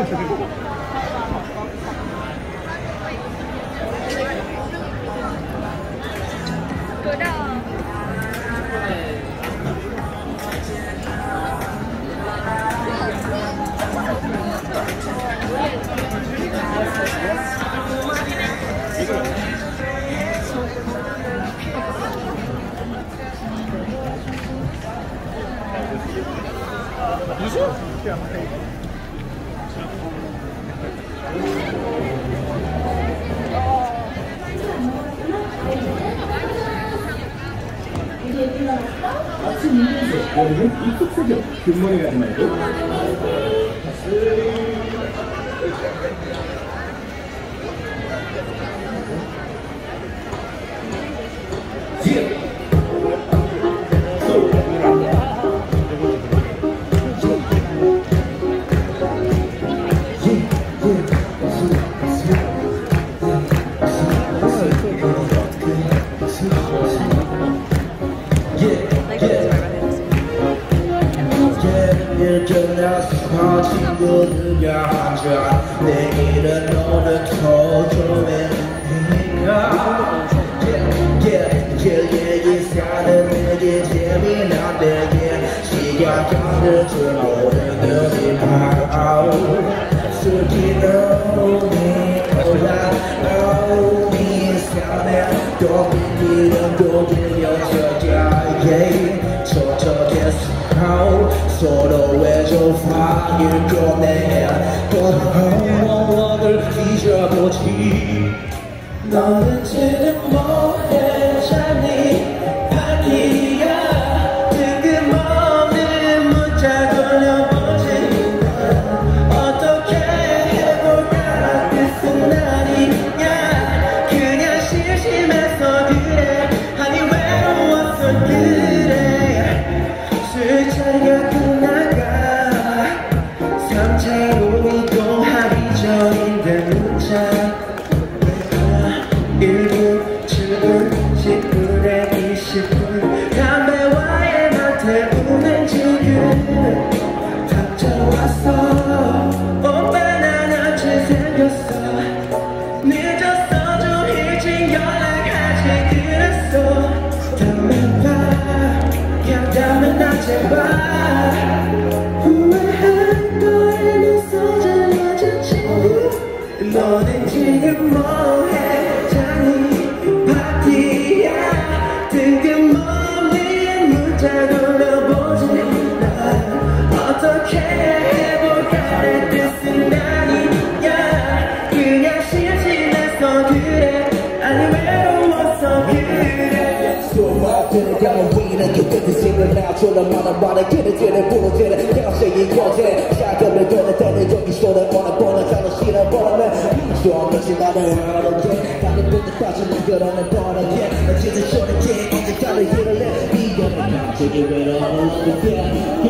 무슨? 아침 말고 일어 got the trouble and the power to get on me, oh I know me, sound don't be needing, don't be your judge, so to guess how, so the where's your fire go there, but how, what other teacher, but he, not 지금 다쳐왔어 졸라만한 말을 그래 그래 부러지는 갑자기 거제 자금을 거는 때는 여기 손에 오는 번호 자는 싫어 버리면 수 없는 나를 하루게 다른 분들 빠지는 그러는 번호게 나 진짜 저렇게 언제까지 일을 내 이거는 갑자기 외로운 어떻게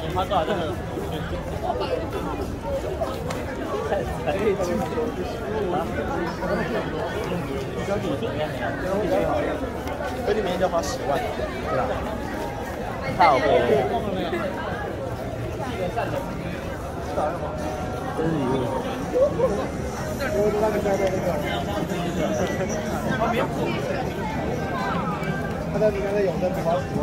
我拍照真的。可以，明天花十万，对吧？好呗。这是礼物。我那个在在那个。他在里面在有的只花十万。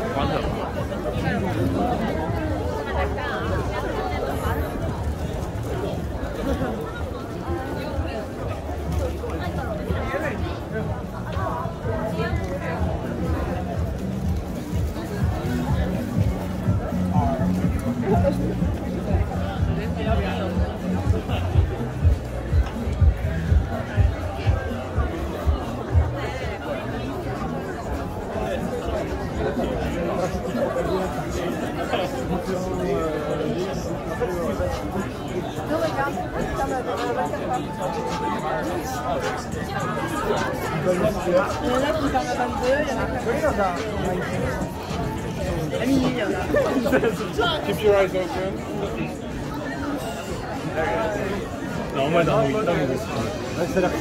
Il y en a qui à 22. Keep your eyes open. Non, C'est genre.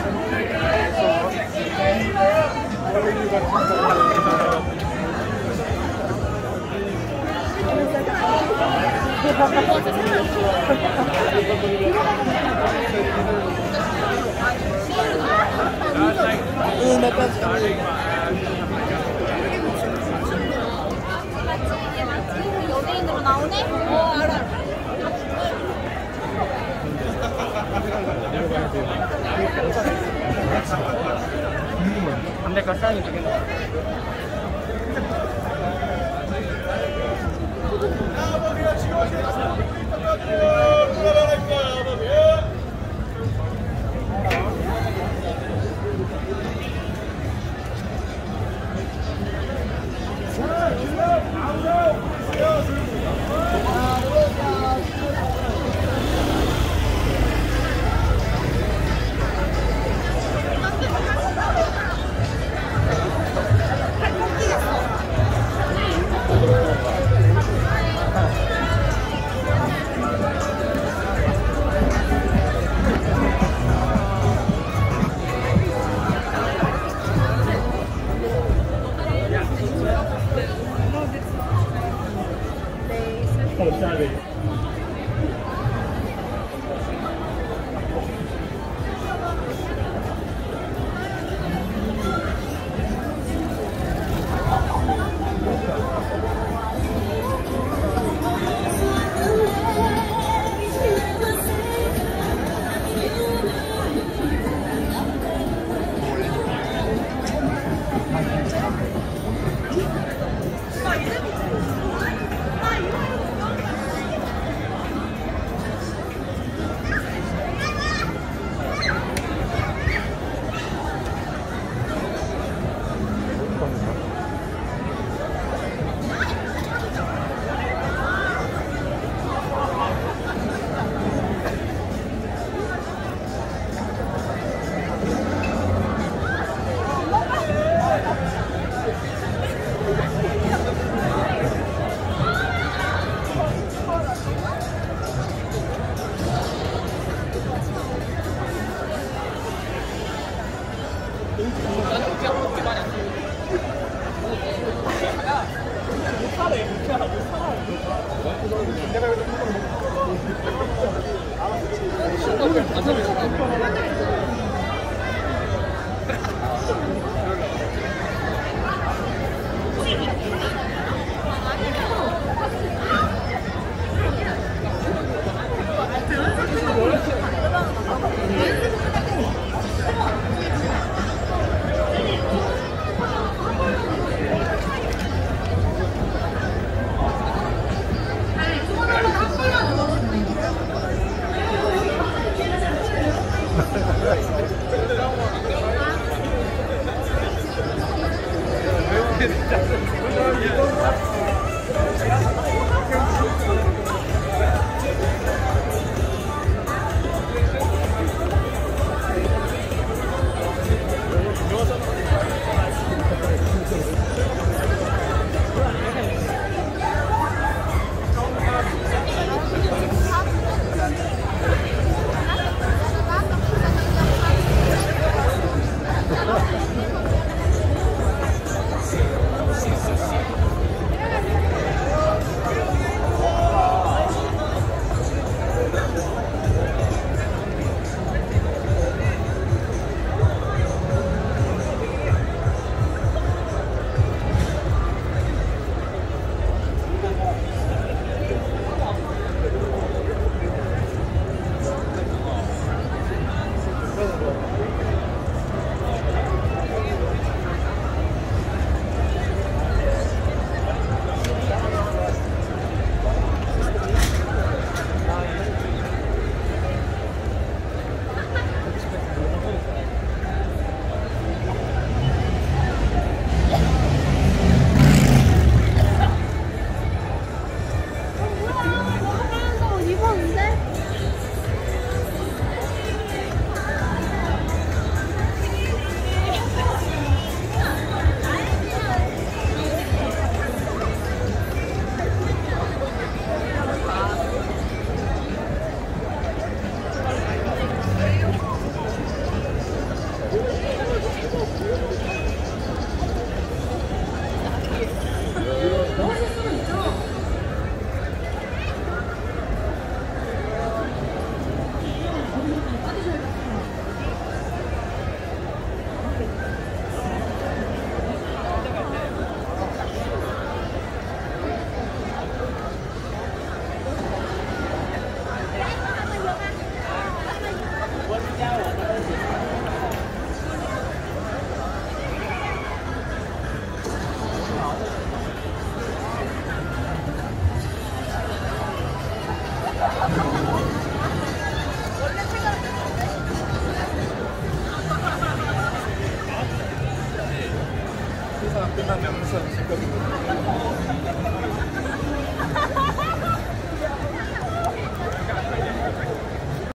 옷. 연예인으로 나오네? 어 हमने कसा ही chicken Oh, 加我的